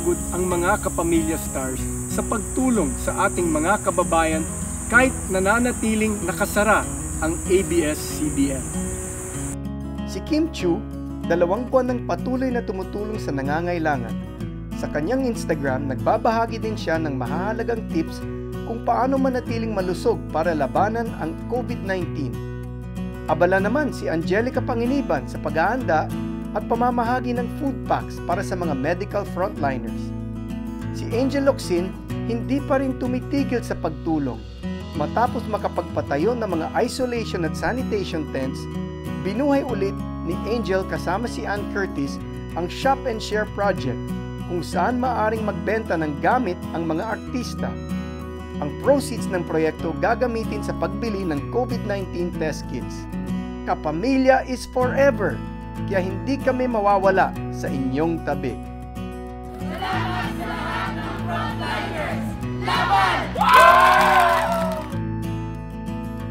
napapagod ang mga kapamilya stars sa pagtulong sa ating mga kababayan kahit nananatiling nakasara ang ABS-CBN. Si Kim Chu, dalawang buwan ng patuloy na tumutulong sa nangangailangan. Sa kanyang Instagram, nagbabahagi din siya ng mahalagang tips kung paano manatiling malusog para labanan ang COVID-19. Abala naman si Angelica Panginiban sa paghahanda at pamamahagi ng food packs para sa mga medical frontliners. Si Angel Locsin hindi pa rin tumitigil sa pagtulong. Matapos makapagpatayo ng mga isolation at sanitation tents, binuhay ulit ni Angel kasama si Ann Curtis ang Shop and Share Project kung saan maaring magbenta ng gamit ang mga artista. Ang proceeds ng proyekto gagamitin sa pagbili ng COVID-19 test kits. Kapamilya is forever! Kaya hindi kami mawawala sa inyong tabi. Salamat sa lahat ng frontliners! Laban!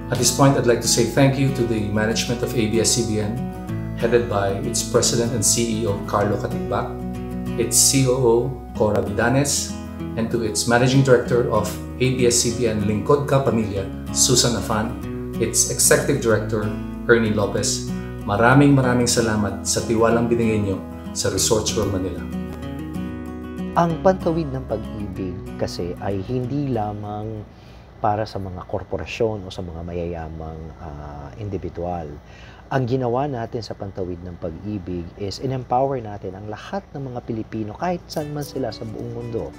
At this point, I'd like to say thank you to the management of ABS-CBN, headed by its President and CEO, Carlo Katigbak, its COO, Cora Vidanes, and to its Managing Director of ABS-CBN Lingkod Ka Pamilya, Susan Afan, its Executive Director, Ernie Lopez, Maraming maraming salamat sa tiwalang binigay nyo sa Resorts World Manila. Ang pantawid ng pag-ibig kasi ay hindi lamang para sa mga korporasyon o sa mga mayayamang uh, individual. Ang ginawa natin sa pantawid ng pag-ibig is in-empower natin ang lahat ng mga Pilipino kahit saan man sila sa buong mundo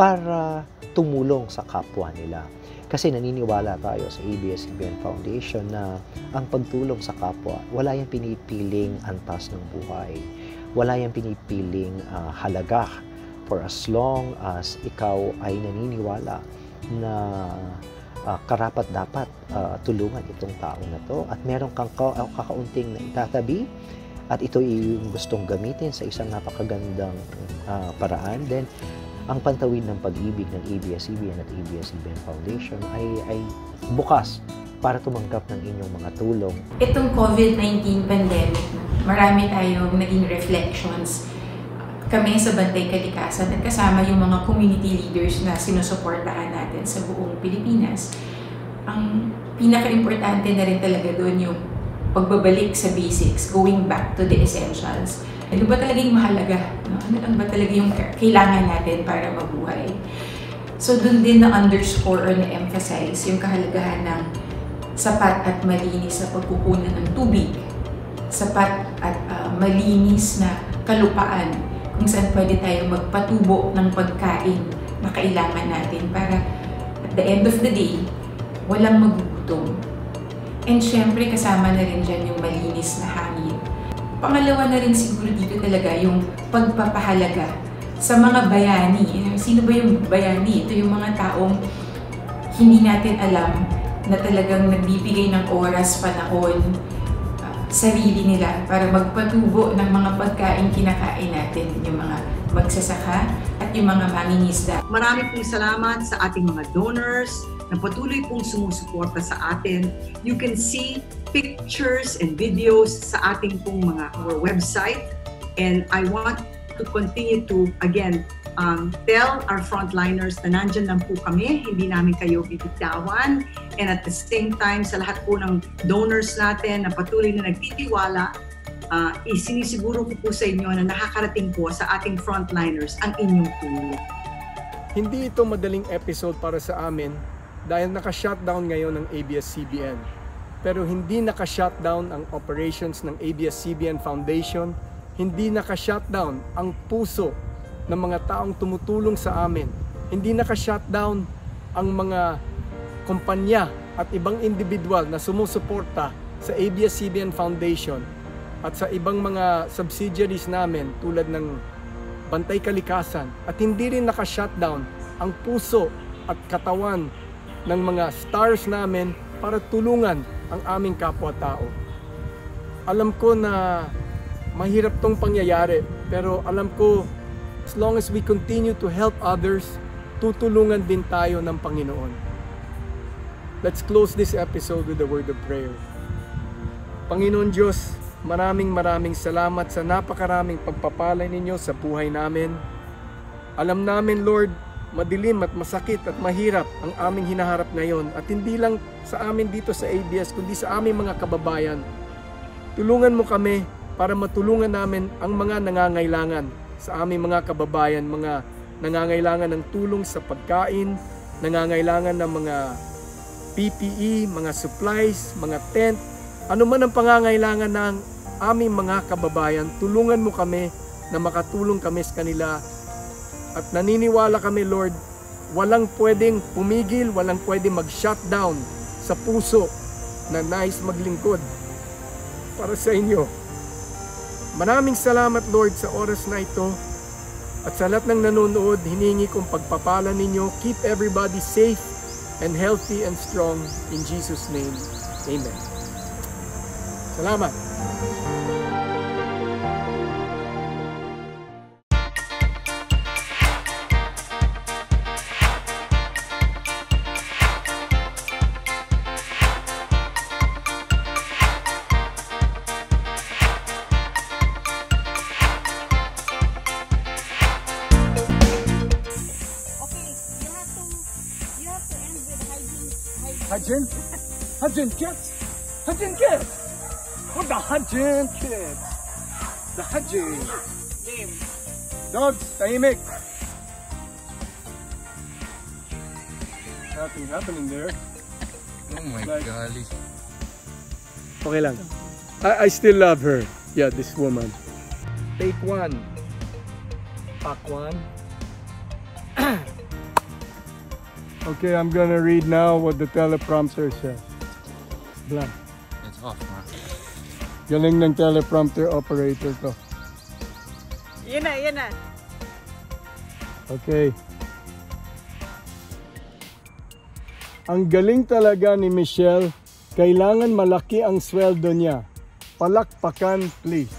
para tumulong sa kapwa nila. Kasi naniniwala tayo sa ABS-CBN Foundation na ang pagtulong sa kapwa, wala yung pinipiling antas ng buhay. Wala yung pinipiling uh, halaga for as long as ikaw ay naniniwala na uh, karapat dapat uh, tulungan itong tao na to at meron kang kakaunting na itatabi at ito yung gustong gamitin sa isang napakagandang uh, paraan, then ang pantawid ng pag-ibig ng ABS-CBN at ABS-CBN Foundation ay, ay bukas para tumanggap ng inyong mga tulong. Itong COVID-19 pandemic, marami tayong naging reflections kami sa Bantay Kalikasan at kasama yung mga community leaders na sinusuportahan natin sa buong Pilipinas. Ang pinaka-importante na rin talaga doon yung pagbabalik sa basics, going back to the essentials ano ba talaga yung mahalaga? No? Ano lang ba talaga yung kailangan natin para mabuhay? So, dun din na-underscore or na-emphasize yung kahalagahan ng sapat at malinis na pagkukunan ng tubig, sapat at uh, malinis na kalupaan kung saan pwede tayong magpatubo ng pagkain na kailangan natin para at the end of the day, walang magugutom. And syempre, kasama na rin dyan yung malinis na Pangalawa na rin siguro dito talaga yung pagpapahalaga sa mga bayani. Sino ba yung bayani? Ito yung mga taong hindi natin alam na talagang nagbibigay ng oras, panahon, uh, sarili nila para magpatubo ng mga pagkain kinakain natin, yung mga magsasaka at yung mga mangingisda. Marami pong salamat sa ating mga donors na patuloy pong sumusuporta sa atin. You can see pictures and videos sa ating pong mga our website. And I want to continue to, again, um, tell our frontliners na nandyan lang po kami, hindi namin kayo bibitawan. And at the same time, sa lahat po ng donors natin na patuloy na nagtitiwala, uh, isinisiguro ko po sa inyo na nakakarating po sa ating frontliners ang inyong tulong. Hindi ito madaling episode para sa amin dahil naka-shutdown ngayon ng ABS-CBN pero hindi naka-shutdown ang operations ng ABS-CBN Foundation, hindi naka-shutdown ang puso ng mga taong tumutulong sa amin, hindi naka-shutdown ang mga kumpanya at ibang individual na sumusuporta sa ABS-CBN Foundation at sa ibang mga subsidiaries namin tulad ng Bantay Kalikasan. At hindi rin naka-shutdown ang puso at katawan ng mga stars namin para tulungan ang aming kapwa-tao. Alam ko na mahirap tong pangyayari, pero alam ko as long as we continue to help others, tutulungan din tayo ng Panginoon. Let's close this episode with a word of prayer. Panginoon Diyos, maraming maraming salamat sa napakaraming pagpapalay ninyo sa buhay namin. Alam namin, Lord, madilim at masakit at mahirap ang aming hinaharap ngayon at hindi lang sa amin dito sa ABS kundi sa aming mga kababayan. Tulungan mo kami para matulungan namin ang mga nangangailangan sa aming mga kababayan, mga nangangailangan ng tulong sa pagkain, nangangailangan ng mga PPE, mga supplies, mga tent, ano man ang pangangailangan ng aming mga kababayan, tulungan mo kami na makatulong kami sa kanila at naniniwala kami Lord, walang pwedeng pumigil, walang pwedeng mag-shutdown sa puso na nais maglingkod para sa inyo. Maraming salamat Lord sa oras na ito at sa lahat ng nanonood, hiningi kong pagpapala ninyo. Keep everybody safe and healthy and strong in Jesus' name. Amen. Salamat. Hygiene. Hajin? Hajin kids? Hajin kids? What the Hajin kids? The Hajin. Game. Dogs, tahimik. Nothing happening there. Oh my Like- golly. Okay lang. I, I still love her. Yeah, this woman. Take one. Pack one. okay, I'm gonna read now what the teleprompter says. Blank. It's off, man. Galing ng teleprompter operator ko. Yan na, yan na. Okay. Ang galing talaga ni Michelle. Kailangan malaki ang sweldo niya. Palakpakan, please.